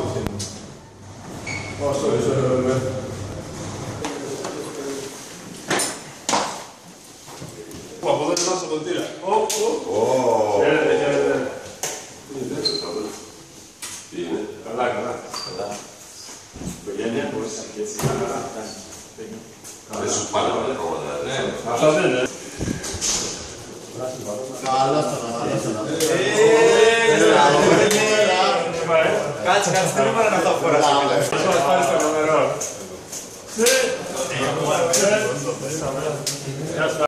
Martin. Vad står det så över? Από εδώ είναι μέσα σωματήρα. Χαίρετε, χαίρετε. Είναι δεν το Τι είναι. Καλά, καλά. Καλά. Οικογένεια, πώς και έτσι. Καλά. Δεν σου πάνε όλα πράγματα. Αυτά δεν είναι. Καλά, καλά. Καλά, καλά. Κάτσε, κάτσε, δεν είπα να αυτό φορά. Ας μας πάρεις το νούμερο. Γεια σας.